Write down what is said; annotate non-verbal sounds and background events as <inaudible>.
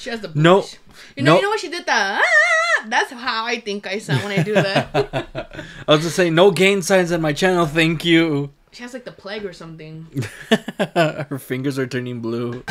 She has the No. You know, No. you know what she did that? Ah! That's how I think I sound when I do that. <laughs> I was just saying, no gain signs on my channel, thank you. she has like the plague or something. <laughs> Her fingers are turning blue.